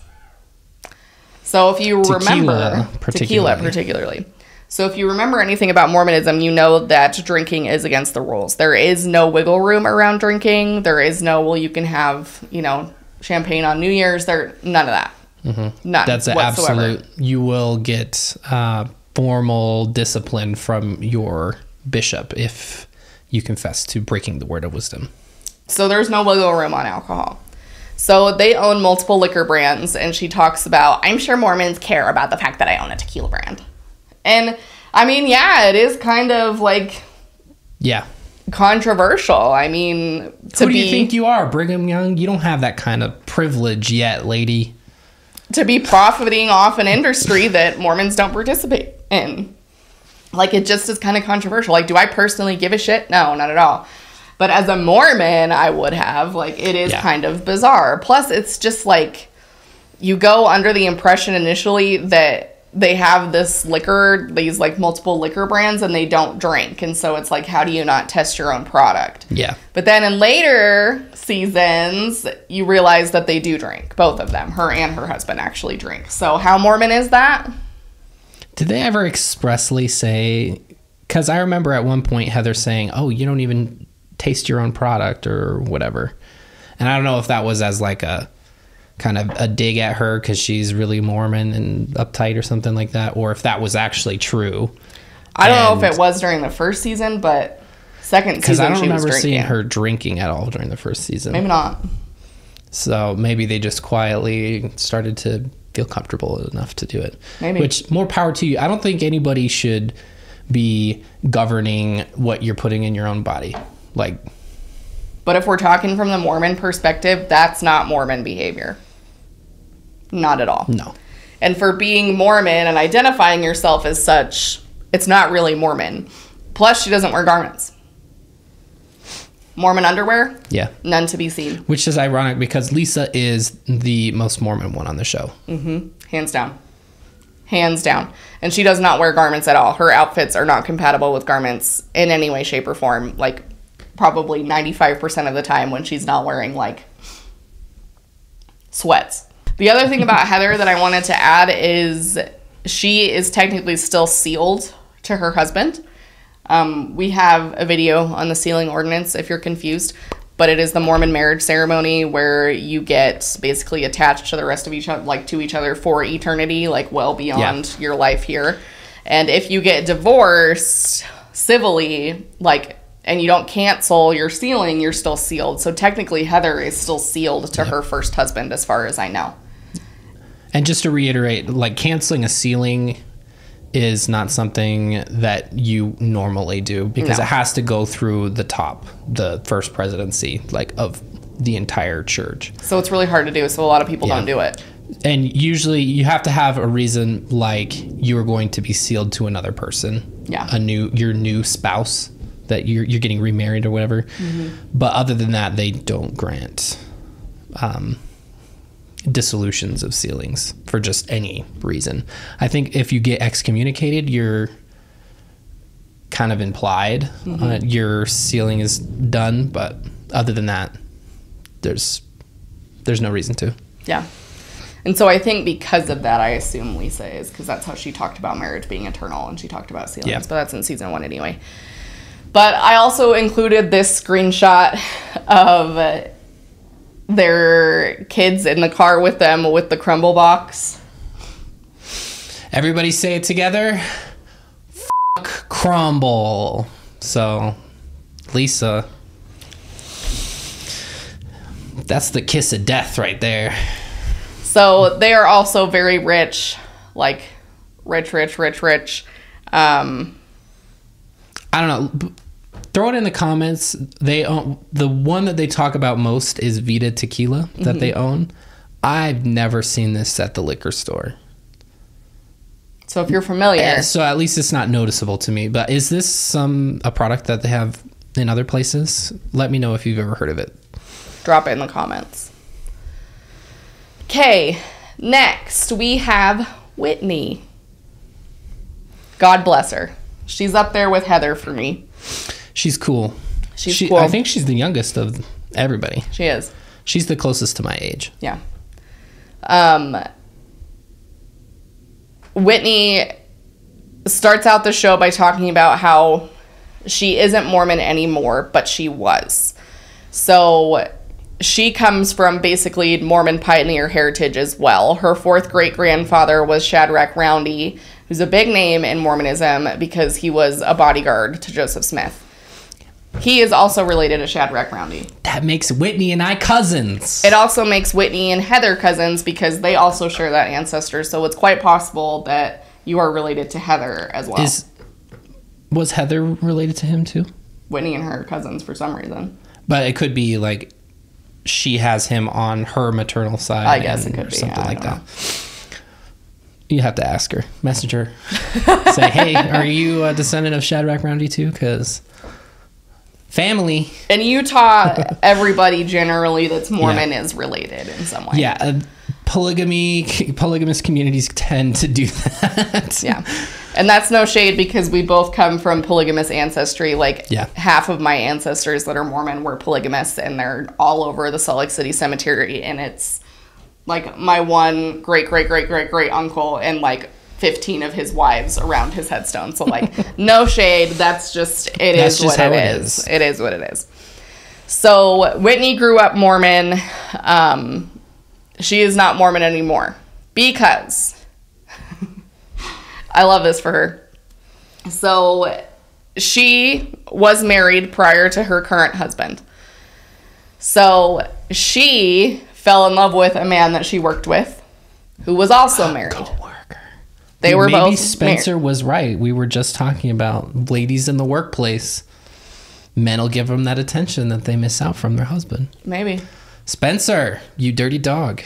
So if you Tequila, remember tequila particularly. So if you remember anything about Mormonism, you know that drinking is against the rules. There is no wiggle room around drinking. There is no well you can have, you know, champagne on New Year's. There none of that. Mm-hmm. None. That's whatsoever. absolute. You will get uh, formal discipline from your bishop if you confess to breaking the word of wisdom. So there's no wiggle room on alcohol. So they own multiple liquor brands, and she talks about, I'm sure Mormons care about the fact that I own a tequila brand. And I mean, yeah, it is kind of like Yeah. controversial. I mean, to Who do be you think you are, Brigham Young? You don't have that kind of privilege yet, lady. to be profiting off an industry that Mormons don't participate in. Like it just is kind of controversial. Like, do I personally give a shit? No, not at all. But as a Mormon, I would have. Like, it is Yeah. kind of bizarre. Plus, it's just like you go under the impression initially that they have this liquor, these like multiple liquor brands, and they don't drink. And so it's like, how do you not test your own product? Yeah. But then in later seasons, you realize that they do drink. Both of them, her and her husband, actually drink. So how Mormon is that? Did they ever expressly say? Because I remember at one point Heather saying, "Oh, you don't even taste your own product or whatever," and I don't know if that was as like a kind of a dig at her because she's really Mormon and uptight or something like that, or if that was actually true. I don't know if it was during the first season, but second Because season I don't remember seeing her drinking at all during the first season. Maybe not. So maybe they just quietly started to feel comfortable enough to do it. Maybe. Which more power to you. I don't think anybody should be governing what you're putting in your own body. Like But if we're talking from the Mormon perspective, that's not Mormon behavior. Not at all. no. And for being Mormon and identifying yourself as such, it's not really Mormon. Plus, she doesn't wear garments. Mormon underwear, Yeah. none to be seen. Which is ironic because Lisa is the most Mormon one on the show. Mm-hmm. Hands down. Hands down. And she does not wear garments at all. Her outfits are not compatible with garments in any way, shape, or form. Like, probably 95% of the time when she's not wearing, like, sweats. The other thing about Heather that I wanted to add is she is technically still sealed to her husband. Um, we have a video on the sealing ordinance if you're confused, but it is the Mormon marriage ceremony where you get basically attached to the rest of each other, like to each other for eternity, like well beyond your life here. And if you get divorced civilly, like and you don't cancel your sealing, you're still sealed. So technically, Heather is still sealed to her first husband, as far as I know. And just to reiterate, like canceling a sealing is not something that you normally do because No. it has to go through the top, the first presidency, like of the entire church. So it's really hard to do. So a lot of people Yeah. don't do it. And usually you have to have a reason like you are going to be sealed to another person. Yeah. A new your new spouse that you're you're getting remarried or whatever. But other than that, they don't grant um, dissolutions of sealings for just any reason. I think if you get excommunicated, you're kind of implied uh, your sealing is done. But other than that, there's there's no reason to. Yeah. And so I think because of that, I assume Lisa is because that's how she talked about marriage being eternal and she talked about sealings. Yeah. But that's in season one anyway. But I also included this screenshot of their kids in the car with them with the Crumbl box. Everybody say it together. Fuck Crumbl. So, Lisa. That's the kiss of death right there. So they are also very rich, like rich, rich, rich, rich. Um, I don't know. Throw it in the comments. They own the one that they talk about most is Vida Tequila that mm-hmm. they own. I've never seen this at the liquor store. so if you're familiar, Yeah, so at least it's not noticeable to me. But is this some a product that they have in other places? Let me know if you've ever heard of it. drop it in the comments. Okay, next we have Whitney. God bless her. She's up there with Heather for me. She's cool. She's She- cool. I think she's the youngest of everybody. She is. She's the closest to my age. Yeah. Um, Whitney starts out the show by talking about how she isn't Mormon anymore, but she was. So she comes from basically Mormon pioneer heritage as well. Her fourth great grandfather was Shadrach Roundy, who's a big name in Mormonism because he was a bodyguard to Joseph Smith. He is also related to Shadrach Roundy. That makes Whitney and I cousins. It also makes Whitney and Heather cousins because they also share that ancestor. So it's quite possible that you are related to Heather as well. Is was Heather related to him too? Whitney and her cousins for some reason. But it could be like she has him on her maternal side. I guess it could be. something I like that. You have to ask her. Message her. Say, hey, are you a descendant of Shadrach Roundy too? Because family. In Utah, everybody generally that's Mormon is related in some way. Yeah, uh, polygamy, polygamous communities tend to do that. Yeah. And that's no shade because we both come from polygamous ancestry. Like Yeah. half of my ancestors that are Mormon were polygamists and they're all over the Salt Lake City Cemetery. And it's like my one great, great, great, great, great uncle and like 15 of his wives around his headstone. So, like, no shade. That's just, it is That's just what it it is. is. It is what it is. So, Whitney grew up Mormon. Um, she is not Mormon anymore because I love this for her. So she was married prior to her current husband. So she fell in love with a man that she worked with who was also married. They were Maybe both Spencer was right. We were just talking about ladies in the workplace. Men will give them that attention that they miss out from their husband. Maybe. Spencer, you dirty dog.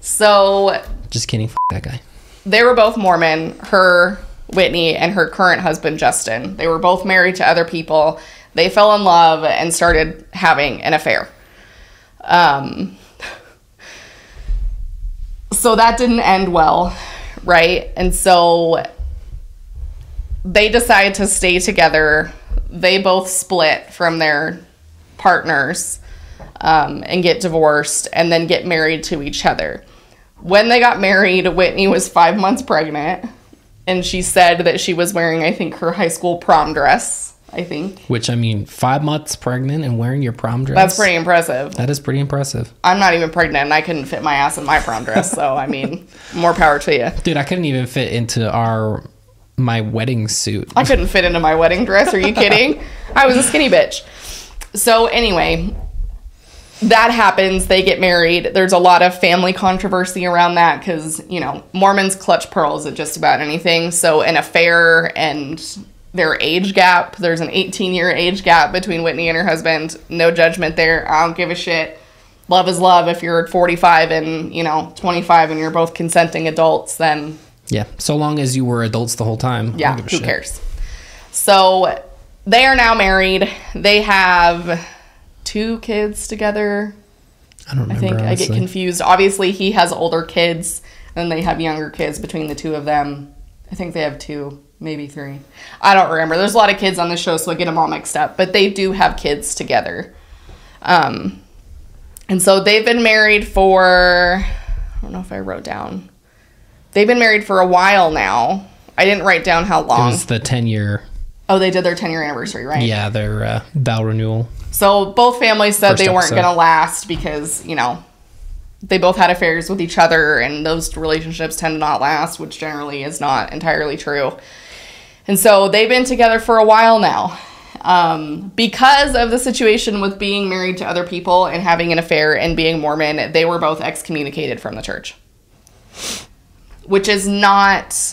So Just kidding. F- that guy. they were both Mormon, her, Whitney, and her current husband, Justin. They were both married to other people. They fell in love and started having an affair. Um, so that didn't end well, right? And so they decide to stay together. They both split from their partners um, and get divorced and then get married to each other. When they got married, Whitney was five months pregnant. And she said that she was wearing, I think, her high school prom dress. I think. Which I mean, five months pregnant and wearing your prom dress. That's pretty impressive. That is pretty impressive, I'm not even pregnant and I couldn't fit my ass in my prom dress. So, I mean, more power to you. dude. I couldn't even fit into our my wedding suit. I couldn't fit into my wedding dress. Are you kidding? I was a skinny bitch. So anyway, that happens. They get married. There's a lot of family controversy around that because you know Mormons clutch pearls at just about anything. So an affair and their age gap. There's an 18 year age gap between Whitney and her husband. No judgment there. I don't give a shit. Love is love. If you're 45 and you know 25 and you're both consenting adults, then Yeah. So long as you were adults the whole time. Yeah, give a who shit. cares? So they are now married. They have two kids together. I don't I remember. think I get confused. Obviously, he has older kids, and they have younger kids between the two of them. I think they have two, maybe three. I don't remember. There's a lot of kids on the show, so I get them all mixed up. But they do have kids together. Um, and so they've been married for, I don't know if I wrote down. They've been married for a while now. I didn't write down how It long. was the 10 year, Oh, they did their 10 year anniversary, right? yeah, their uh, vow renewal. So both families said First they weren't going to last because, you know, they both had affairs with each other and those relationships tend to not last, which generally is not entirely true. And so they've been together for a while now. Um, because of the situation with being married to other people and having an affair and being Mormon, they were both excommunicated from the church. Which is not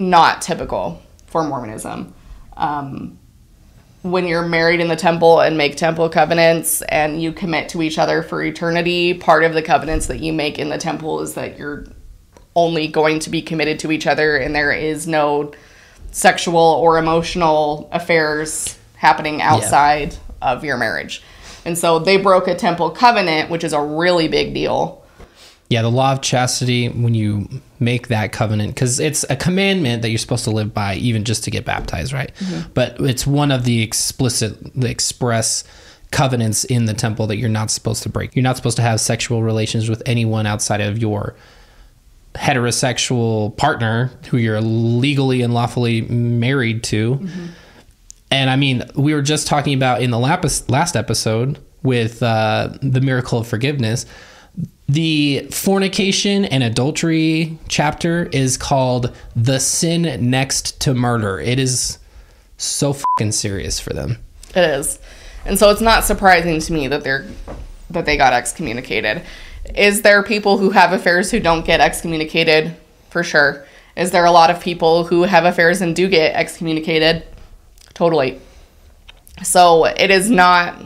not typical for Mormonism. Um, when you're married in the temple and make temple covenants and you commit to each other for eternity, part of the covenants that you make in the temple is that you're only going to be committed to each other and there is no sexual or emotional affairs happening outside of your marriage. And so they broke a temple covenant, which is a really big deal. Yeah, the law of chastity, when you make that covenant, because it's a commandment that you're supposed to live by, even just to get baptized, right? Mm-hmm. But it's one of the explicit, the express covenants in the temple that you're not supposed to break. You're not supposed to have sexual relations with anyone outside of your heterosexual partner who you're legally and lawfully married to. And I mean, we were just talking about in the last episode with uh, the miracle of forgiveness. The fornication and adultery chapter is called the sin next to murder. It is so fucking serious for them. It is. And so it's not surprising to me that they're that they got excommunicated. Is there people who have affairs who don't get excommunicated? For sure. Is there a lot of people who have affairs and do get excommunicated? Totally. So it is not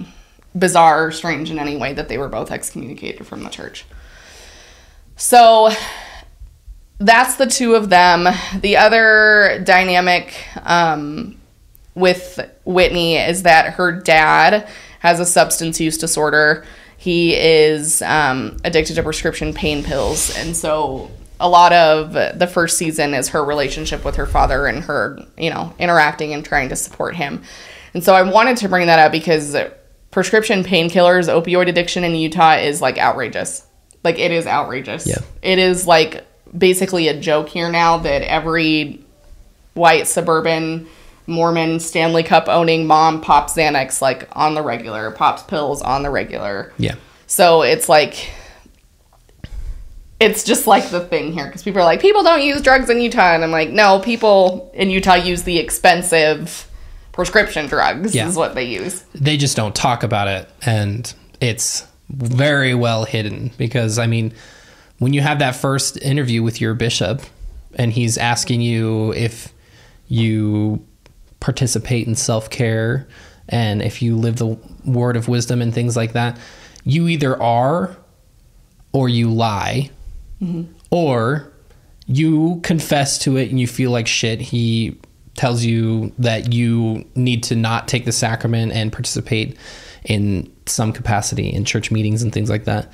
bizarre or strange in any way that they were both excommunicated from the church. So that's the two of them. The other dynamic um, with Whitney is that her dad has a substance use disorder. He is um, addicted to prescription pain pills. And so a lot of the first season is her relationship with her father and her, you know, interacting and trying to support him. And so I wanted to bring that up because prescription painkillers, opioid addiction in Utah is like outrageous. Like it is outrageous. Yeah. It is like basically a joke here now that every white suburban Mormon Stanley Cup owning mom pops Xanax like on the regular, pops pills on the regular. Yeah. So it's like it's just like the thing here because people are like people don't use drugs in Utah and I'm like no people in Utah use the expensive prescription drugs Yeah. is what they use. they just don't talk about it and it's very well hidden because i mean when you have that first interview with your bishop and he's asking you if you participate in self-care and if you live the word of wisdom and things like that you either are or you lie. Mm-hmm. Or you confess to it and you feel like shit. He tells you that you need to not take the sacrament and participate in some capacity in church meetings and things like that.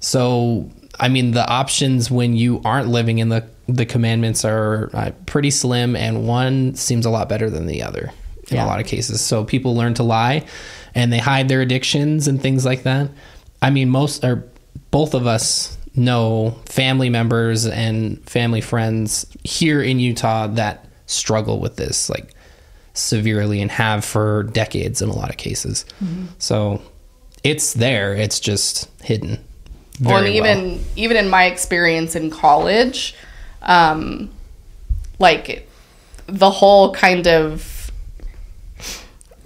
So i mean the options when you aren't living in the the commandments are uh, pretty slim and one seems a lot better than the other in Yeah. a lot of cases so people learn to lie and they hide their addictions and things like that i mean most or both of us know family members and family friends here in utah that struggle with this like severely and have for decades in a lot of cases so it's there it's just hidden Well, very and well. even even in my experience in college, um, like the whole kind of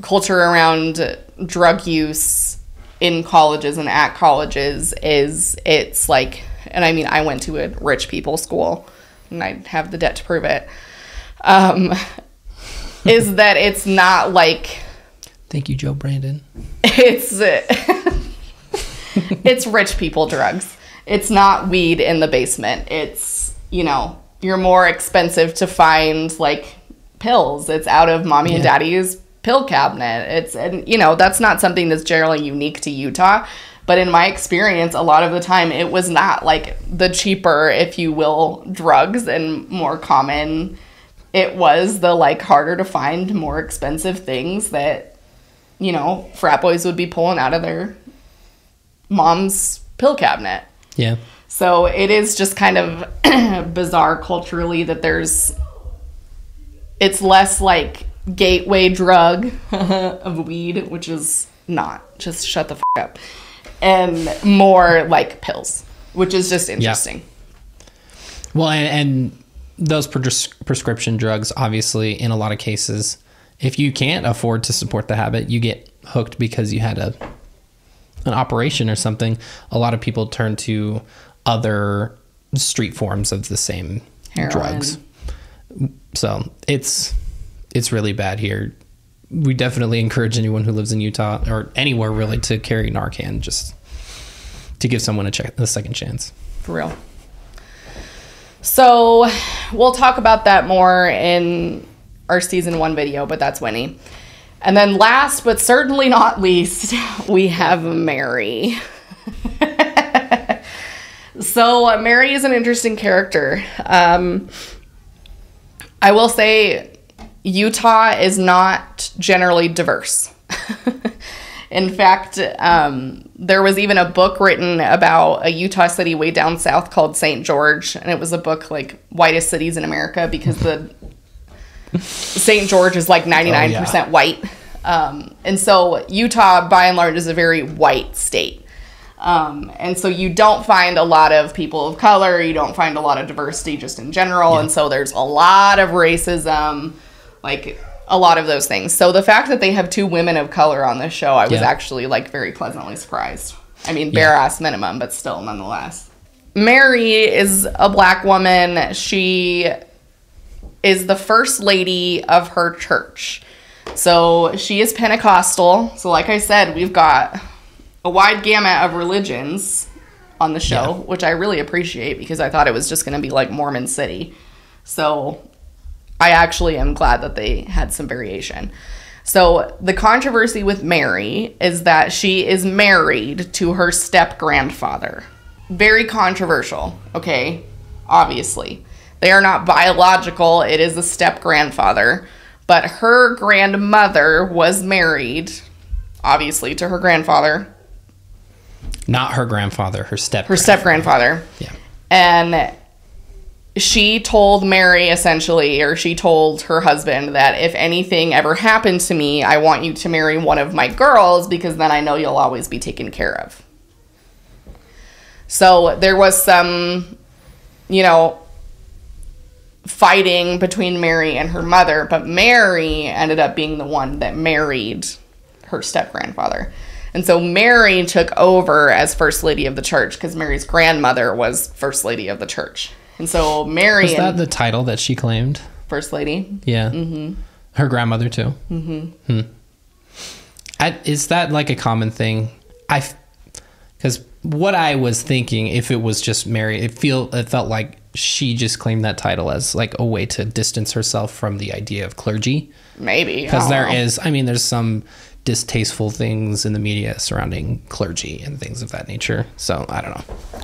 culture around drug use in colleges and at colleges is it's like and I mean I went to a rich people school and I have the debt to prove it. Um, is that it's not like Thank you, Joe Brandon. it's it's rich people drugs. It's not weed in the basement. It's you know you're more expensive to find like pills. It's out of mommy and daddy's pill cabinet. It's and you know that's not something that's generally unique to Utah. But in my experience, a lot of the time it was not like the cheaper, if you will, drugs and more common. It was the like harder to find, more expensive things that you know, frat boys would be pulling out of their mom's pill cabinet. Yeah. So it is just kind of bizarre culturally that there's it's less like gateway drug of weed, which is not. Just shut the f- up. And more like pills, which is just interesting. Yeah. Well, and, and those pres- prescription drugs, obviously, in a lot of cases, if you can't afford to support the habit, you get hooked because you had a an operation or something. A lot of people turn to other street forms of the same Heroin. drugs. So it's it's really bad here. We definitely encourage anyone who lives in Utah or anywhere really to carry Narcan just to give someone a, check, a second chance. For real. So we'll talk about that more in our season one video, but that's Winnie. And then last but certainly not least, we have Mary. So uh, Mary is an interesting character. Um, I will say Utah is not generally diverse. In fact, um, there was even a book written about a Utah city way down south called St. George, and it was a book like whitest cities in America because the St. George is like 99% white. Um, and so Utah, by and large, is a very white state. Um, and so you don't find a lot of people of color, you don't find a lot of diversity just in general. And so there's a lot of racism, like a lot of those things. So the fact that they have two women of color on this show, I was Yeah. actually like very pleasantly surprised. I mean, bare ass minimum, but still nonetheless. Mary is a black woman. She is the first lady of her church. So she is Pentecostal. So, like I said, we've got a wide gamut of religions on the show, Yeah. which I really appreciate because I thought it was just going to be like Mormon City. So, I actually am glad that they had some variation. So, the controversy with Mary is that she is married to her step grandfather. Very controversial, okay? Obviously. They are not biological, it is a step grandfather. But her grandmother was married, obviously, to her grandfather, Not her grandfather, her step. her step grandfather. Yeah. And she told Mary essentially, or she told her husband that if anything ever happened to me, I want you to marry one of my girls because then I know you'll always be taken care of. So there was some, you know, fighting between Mary and her mother, but Mary ended up being the one that married her step grandfather. And so Mary took over as first lady of the church because Mary's grandmother was first lady of the church. And so Mary Is that the title that she claimed? first lady. Yeah. Mm-hmm. Her grandmother too. Mm-hmm. Hmm. I, is that like a common thing? I, because what I was thinking, if it was just Mary, it feel it felt like she just claimed that title as like a way to distance herself from the idea of clergy. Maybe. Because there know. is, I mean, there's some distasteful things in the media surrounding clergy and things of that nature. So I don't know.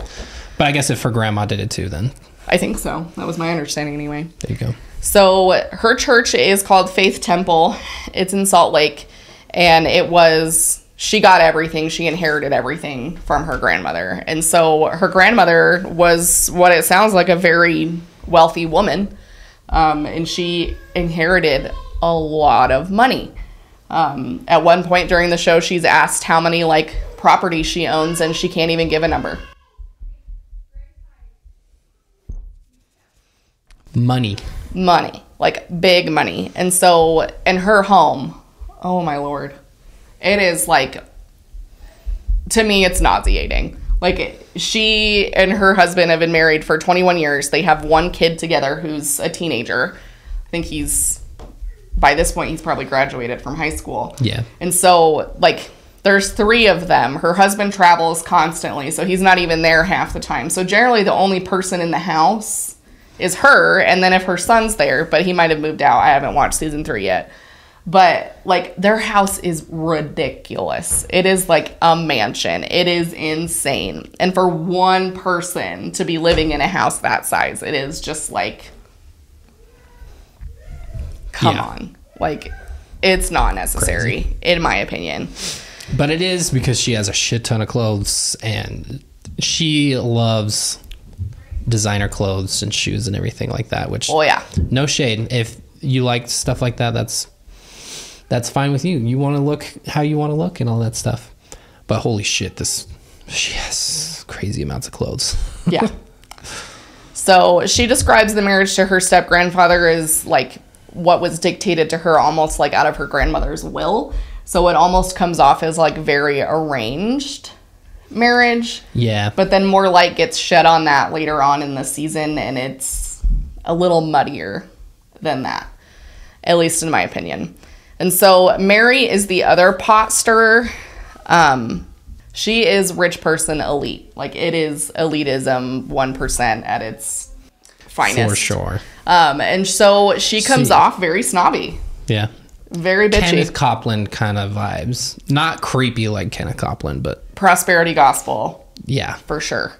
But I guess if her grandma did it too, then I think so. That was my understanding anyway. there you go. So her church is called Faith Temple. It's in Salt Lake, and it was she got everything. She inherited everything from her grandmother, and so her grandmother was what it sounds like a very wealthy woman, um, and she inherited a lot of money. Um, at one point during the show, she's asked how many like properties she owns, and she can't even give a number. Money. money like big money. And so in her home, oh my lord, it is like to me it's nauseating. Like she and her husband have been married for 21 years. They have one kid together who's a teenager. I think he's by this point he's probably graduated from high school. Yeah. And so like there's three of them. Her husband travels constantly, so he's not even there half the time. So generally the only person in the house is her and then if her son's there, but he might have moved out. I haven't watched season 3 yet. But like their house is ridiculous. It is like a mansion. It is insane. And for one person to be living in a house that size, it is just like come Yeah. on. Like it's not necessary in my opinion. But it is because she has a shit ton of clothes and she loves designer clothes and shoes and everything like that, which Oh yeah. no shade. If you like stuff like that, that's that's fine with you. You want to look how you want to look and all that stuff. But holy shit, this she has crazy amounts of clothes. Yeah. so she describes the marriage to her step grandfather as like what was dictated to her almost like out of her grandmother's will. So it almost comes off as like very arranged marriage. Yeah. But then more light gets shed on that later on in the season and it's a little muddier than that, at least in my opinion. And so Mary is the other pot stirrer. Um, she is rich person elite. Like it is elitism 1% at its finest. for sure. Um, and so she comes See. off very snobby, Yeah. very bitchy. Kenneth Copeland kind of vibes. Not creepy like Kenneth Copeland, but Prosperity gospel. yeah. for sure.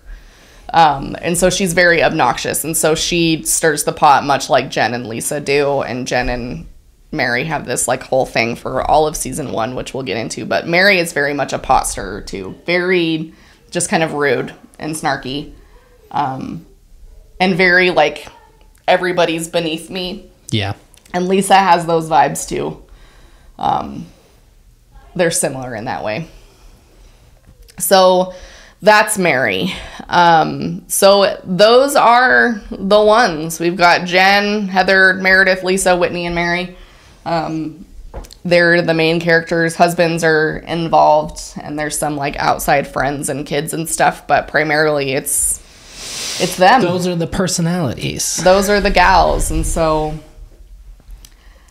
Um, and so she's very obnoxious, and so she stirs the pot much like Jen and Lisa do, and Jen and Mary have this like whole thing for all of season one, which we'll get into. But Mary is very much a pot stirrer too, very just kind of rude and snarky, um, and very like everybody's beneath me. Yeah. And Lisa has those vibes too. Um, they're similar in that way. So that's Mary. Um, so those are the ones. We've got Jen, Heather, Meredith, Lisa, Whitney, and Mary. Um, they're the main characters. Husbands are involved, and there's some like outside friends and kids and stuff, but primarily it's it's them. Those are the personalities. Those are the gals, and so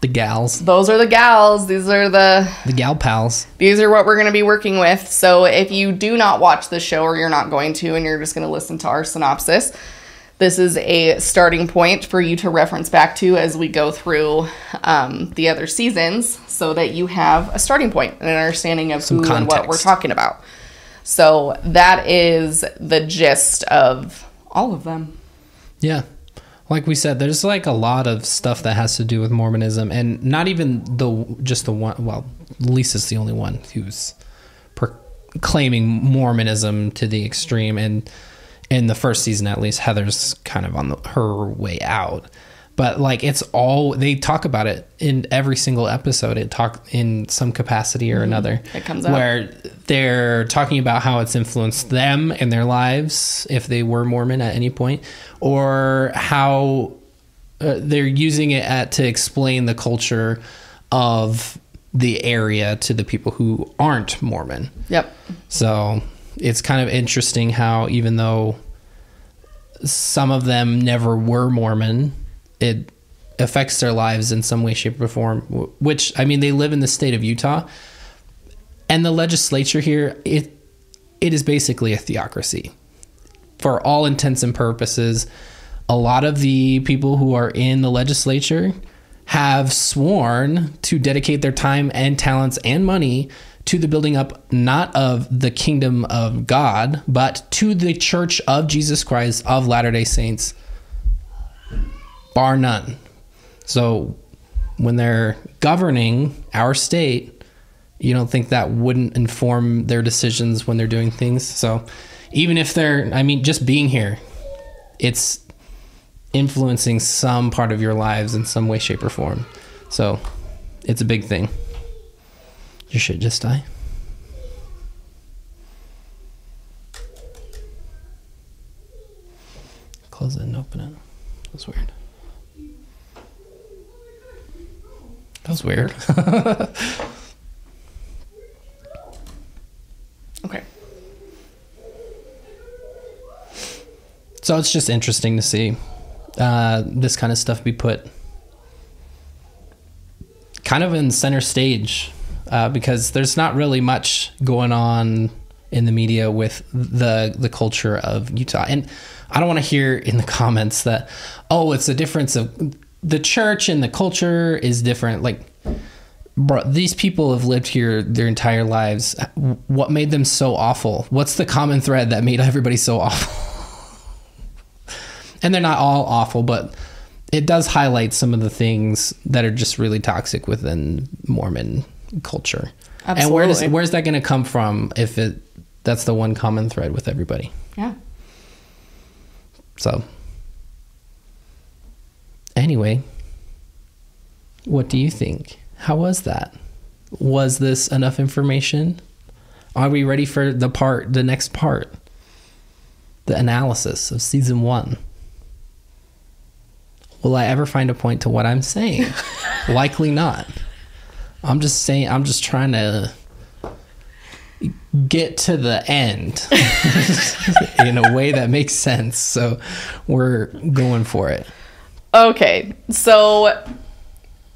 The gals. those are the gals. These are the The gal pals. these are what we're going to be working with. So if you do not watch the show or you're not going to and you're just going to listen to our synopsis, this is a starting point for you to reference back to as we go through um, the other seasons so that you have a starting point and an understanding of who and what we're talking about. So that is the gist of all of them. Yeah. Like we said, there's like a lot of stuff that has to do with Mormonism, and not even the just the one. Well, Lisa's the only one who's proclaiming Mormonism to the extreme, and in the first season, at least, Heather's kind of on the, her way out. But like it's all they talk about it in every single episode. It talk in some capacity or another. Mm-hmm. It comes up. where they're talking about how it's influenced them in their lives if they were Mormon at any point, or how uh, they're using it at to explain the culture of the area to the people who aren't Mormon. Yep. So it's kind of interesting how even though some of them never were Mormon, it affects their lives in some way, shape, or form. Which I mean, they live in the state of Utah, and the legislature here it it is basically a theocracy for all intents and purposes. A lot of the people who are in the legislature have sworn to dedicate their time and talents and money to the building up not of the kingdom of God, but to the church of Jesus Christ of Latter day Saints, bar none. So when they're governing our state, you don't think that wouldn't inform their decisions when they're doing things. So even if they're, I mean, just being here, it's influencing some part of your lives in some way, shape, or form. So it's a big thing. You should just die. Close it and open it. That's weird. Was weird. Okay. so it's just interesting to see uh, this kind of stuff be put kind of in center stage uh, because there's not really much going on in the media with the the culture of Utah. And I don't want to hear in the comments that oh, it's a difference of the church and the culture is different. Like, bro, these people have lived here their entire lives. What made them so awful? What's the common thread that made everybody so awful? and they're not all awful, but it does highlight some of the things that are just really toxic within Mormon culture. Absolutely. And where does where's that going to come from if it that's the one common thread with everybody? Yeah. So anyway, what do you think? How was that? Was this enough information? Are we ready for the part the next part? The analysis of season 1. Will I ever find a point to what I'm saying? Likely not. I'm just saying I'm just trying to get to the end in a way that makes sense. So we're going for it. Okay, so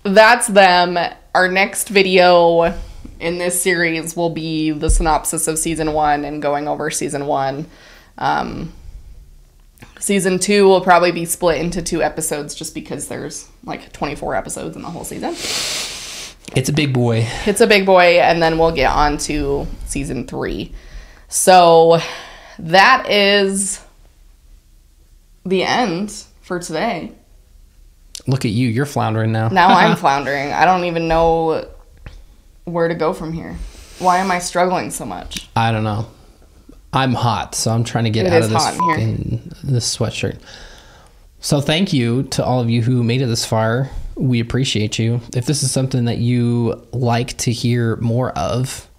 that's them. Our next video in this series will be the synopsis of season one and going over season one. Um, season two will probably be split into two episodes just because there's like 24 episodes in the whole season. It's a big boy. It's a big boy, and then we'll get on to season three. So that is the end for today. Look at you. You're floundering now. Now I'm floundering. I don't even know where to go from here. Why am I struggling so much? I don't know. I'm hot, so I'm trying to get It out of this fucking- this sweatshirt. So thank you to all of you who made it this far. We appreciate you. If this is something that you like to hear more of,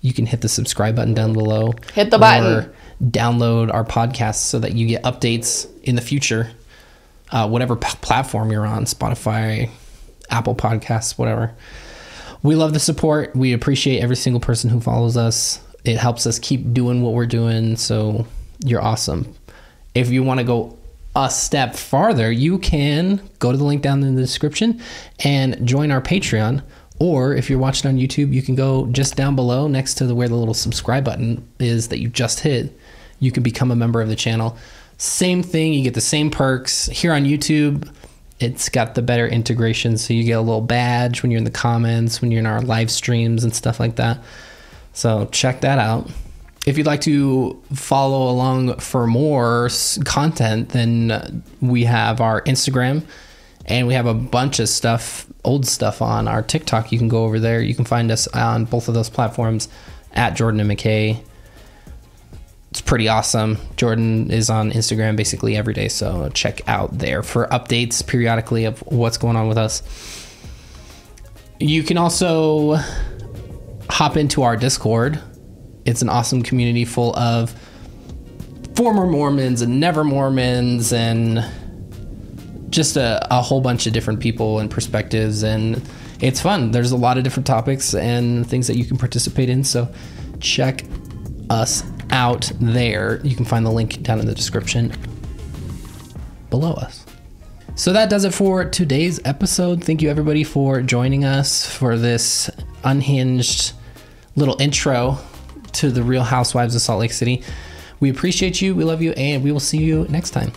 you can hit the subscribe button down below. Hit the button. Or download our podcast so that you get updates in the future. Uh, whatever p- platform you're on, Spotify, Apple Podcasts, whatever. We love the support. We appreciate every single person who follows us. It helps us keep doing what we're doing. So you're awesome. If you want to go a step farther, you can go to the link down in the description and join our Patreon. Or if you're watching on YouTube, you can go just down below next to the where the little subscribe button is that you just hit. You can become a member of the channel. Same thing, you get the same perks. Here on YouTube it's got the better integration so you get a little badge when you're in the comments when you're in our live streams and stuff like that. So check that out. If you'd like to follow along for more content then we have our instagram and we have a bunch of stuff old stuff on our tiktok. You can go over there. You can find us on both of those platforms at jordan and mckay it's pretty awesome. Jordan is on Instagram basically every day, so check out there for updates periodically of what's going on with us. You can also hop into our Discord. It's an awesome community full of former Mormons and never Mormons and just a, a whole bunch of different people and perspectives and it's fun there's a lot of different topics and things that you can participate in so check us out there. You can find the link down in the description below us. So that does it for today's episode. Thank you everybody for joining us for this unhinged little intro to the real housewives of salt lake city. We appreciate you we love you and we will see you next time